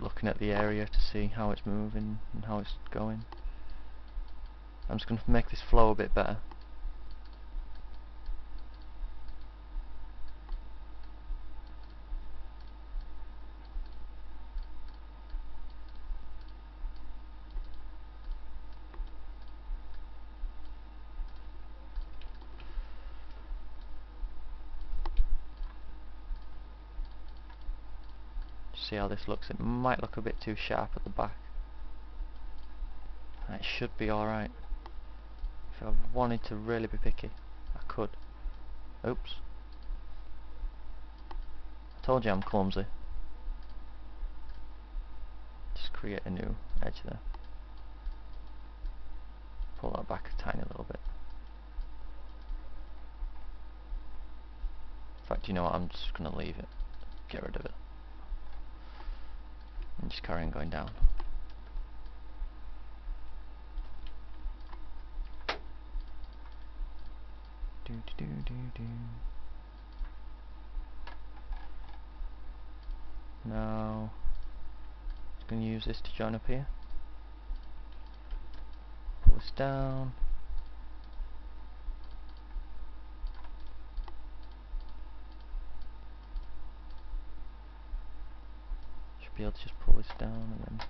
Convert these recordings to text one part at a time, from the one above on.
looking at the area to see how it's moving and how it's going. I'm just going to make this flow a bit better. See how this looks. It might look a bit too sharp at the back. It should be alright. If I wanted to really be picky, I could. Oops. I told you I'm clumsy. Just create a new edge there. Pull that back a tiny little bit. In fact, you know what, I'm just going to leave it. Get rid of it and just carry on going down. Do do do do do. Now, just going to use this to join up here. Pull this down. Be able to just pull this down and then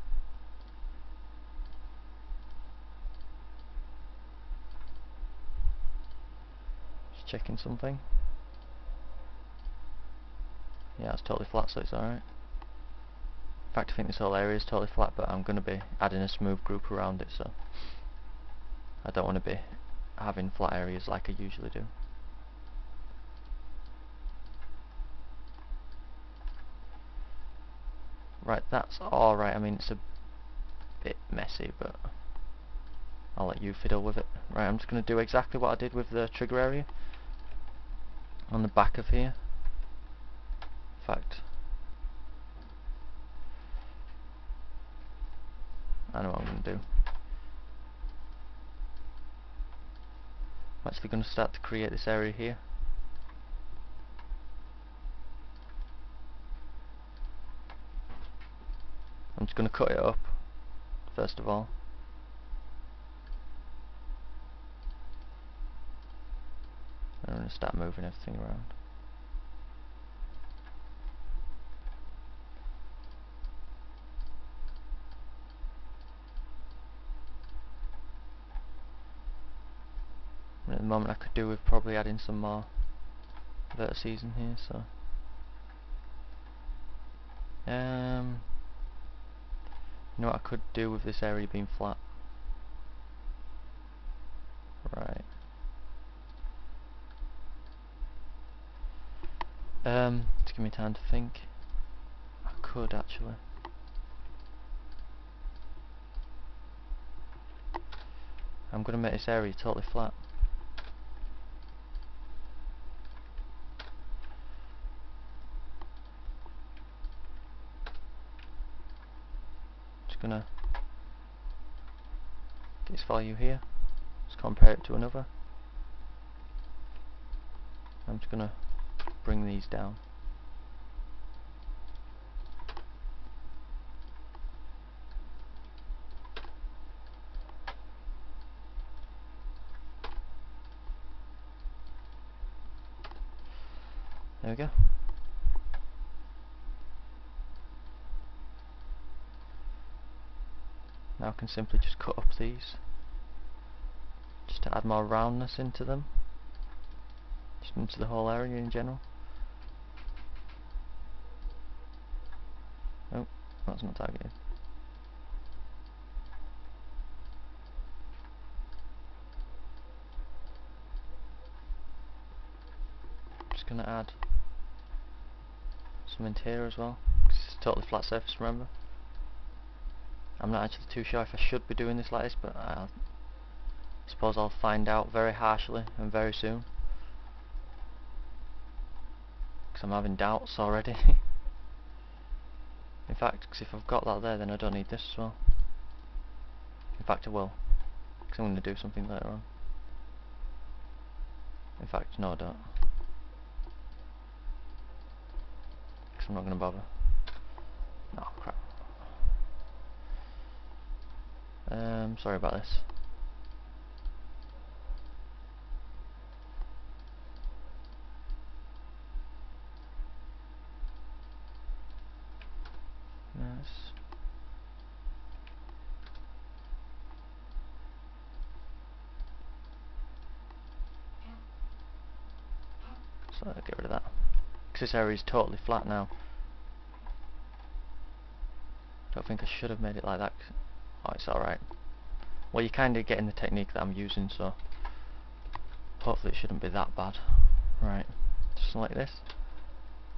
just checking something. Yeah it's totally flat so it's alright. In fact I think this whole area is totally flat but I'm going to be adding a smooth group around it so I don't want to be having flat areas like I usually do Right, that's alright. I mean, it's a bit messy, but I'll let you fiddle with it. Right, I'm just going to do exactly what I did with the trigger area on the back of here. In fact, I know what I'm going to do. I'm actually going to start to create this area here. Going to cut it up first of all. I'm going to start moving everything around. At the moment I could do with probably adding some more vertices in here so. Um you know what I could do with this area being flat? Right. Um, to give me time to think. I could actually. I'm going to make this area totally flat. just gonna get this value here let's compare it to another. I'm just gonna bring these down. There we go. Now I can simply just cut up these to add more roundness into them just into the whole area in general. Oh that's not targeted just gonna add some here as well it's totally flat surface remember? I'm not actually too sure if I should be doing this like this, but I suppose I'll find out very harshly and very soon. Because I'm having doubts already. In fact, cause if I've got that there, then I don't need this as well. In fact, I will. Because I'm going to do something later on. In fact, no I don't. Because I'm not going to bother. No, crap. Um, sorry about this. Nice. So get rid of that. Because this area is totally flat now. Don't think I should have made it like that. Oh, it's alright. Well, you're kind of getting the technique that I'm using, so hopefully it shouldn't be that bad. Right, just like this.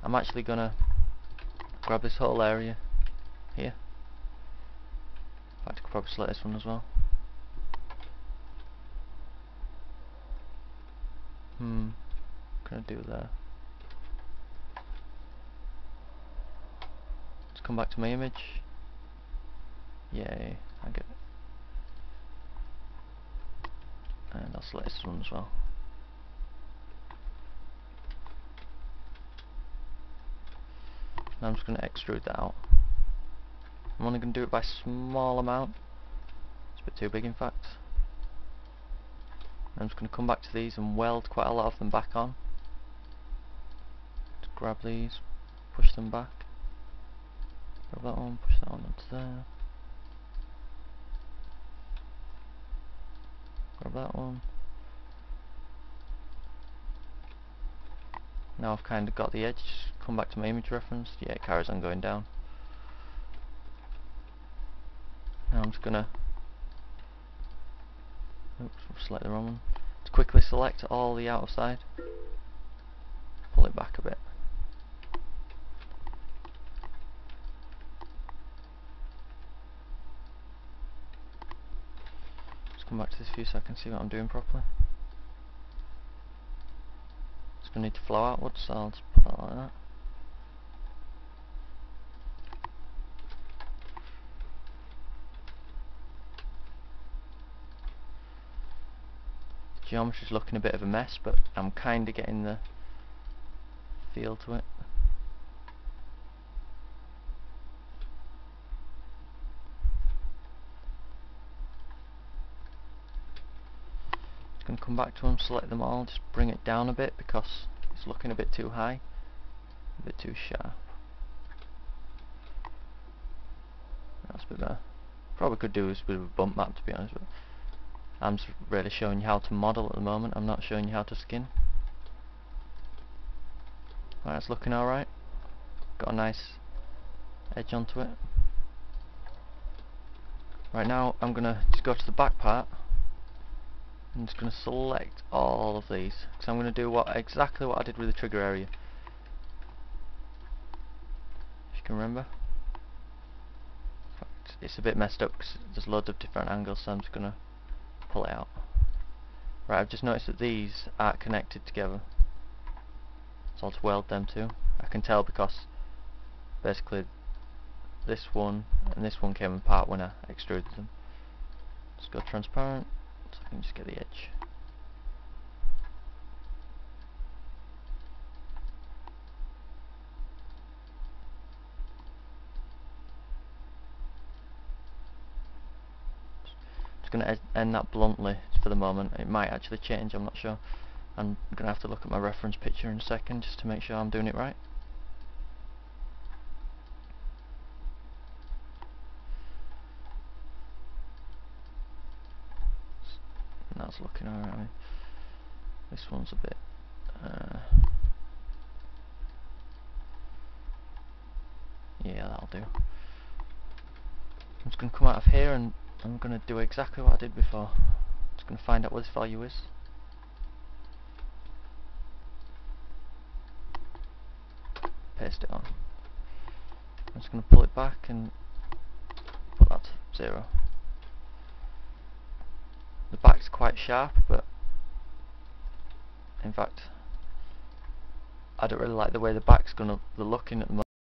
I'm actually gonna grab this whole area here. In fact, I could probably select this one as well. Hmm, can I do there? Let's come back to my image. Yay, I get it. And I'll select this one as well. Now I'm just going to extrude that out. I'm only going to do it by small amount. It's a bit too big in fact. I'm just going to come back to these and weld quite a lot of them back on. Just grab these, push them back. Grab that one, push that one onto there. Grab that one. Now I've kind of got the edge, come back to my image reference, yeah it carries on going down. Now I'm just gonna oops, select the wrong one. To quickly select all the outside, pull it back a bit. Just come back to this view so I can see what I'm doing properly. It's to need to flow outwards, so I'll just put that like that. Geometry's looking a bit of a mess but I'm kinda getting the feel to it. Just gonna come back to them select them all just bring it down a bit because it's looking a bit too high a bit too sharp. That's a bit better. Probably could do this with a bump map to be honest but I'm just really showing you how to model at the moment, I'm not showing you how to skin. Right, that's looking alright. Got a nice edge onto it. Right now I'm gonna just go to the back part. I'm just gonna select all of these because I'm gonna do what exactly what I did with the trigger area. If you can remember. It's a bit messed up because there's loads of different angles, so I'm just gonna pull it out. Right, I've just noticed that these aren't connected together. So I'll weld them too. I can tell because basically this one and this one came apart when I extruded them. Just go transparent so I can just get the edge. Just going to end that bluntly for the moment. It might actually change, I'm not sure. I'm going to have to look at my reference picture in a second just to make sure I'm doing it right. And that's looking alright. I mean, this one's a bit... Uh, yeah, that'll do. I'm just going to come out of here and I'm going to do exactly what I did before. Just going to find out what this value is. Paste it on. I'm just going to pull it back and put that to zero. The back's quite sharp, but in fact, I don't really like the way the back's going to look looking at the moment.